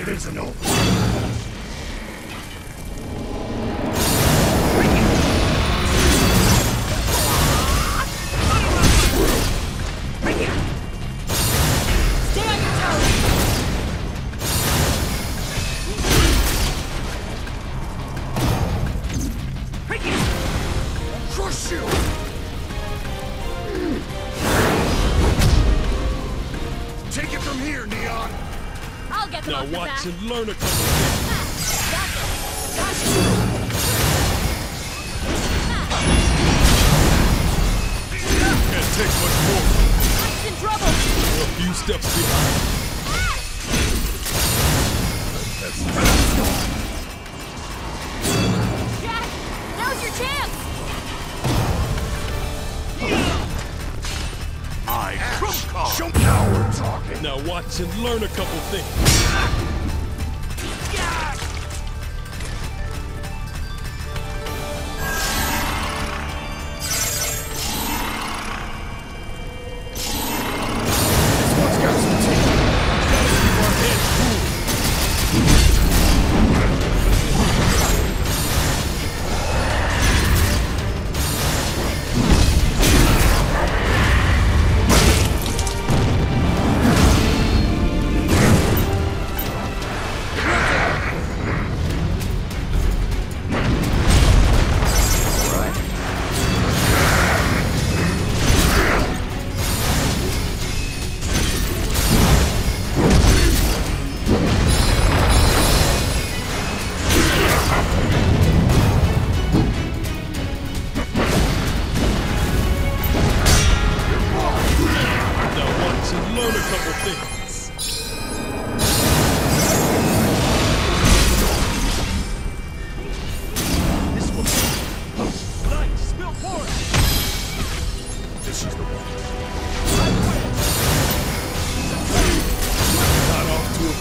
It isn't over. Stay I'll get them Now off the watch back. and learn a couple things. Got this. Can't take much more. Mike's in trouble. We're a few steps behind. Jack, now's your chance. I trump card! Show now watch and learn a couple things.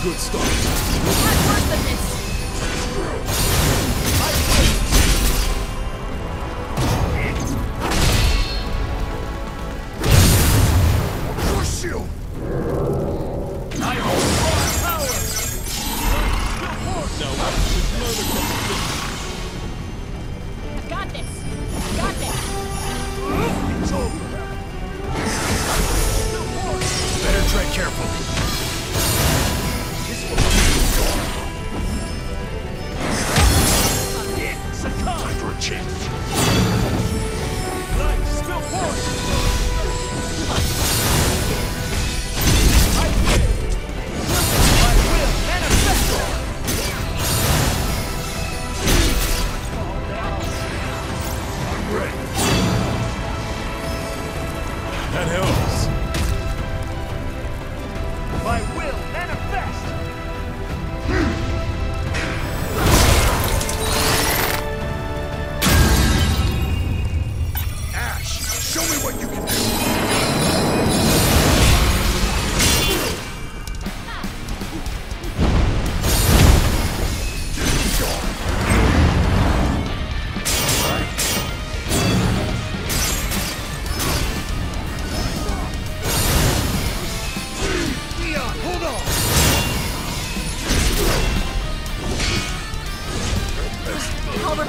Good start. Much worse than this. Crush you! Now watch and learn a couple things. Got this. Got this. It's over. Better tread carefully. Time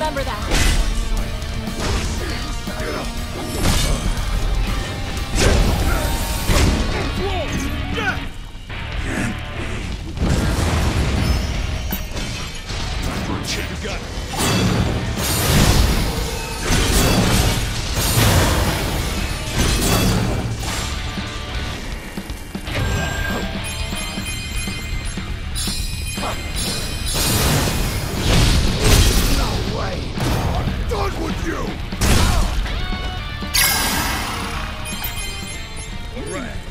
remember that. Right.